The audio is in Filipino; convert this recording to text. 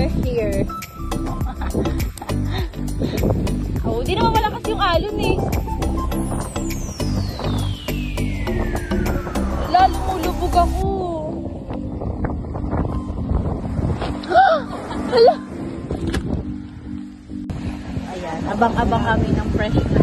We're here. oh, di naman malakas yung alon eh. Wala, lumulubog ako. Hala! Ayan, abang-abang kami ng fresh na.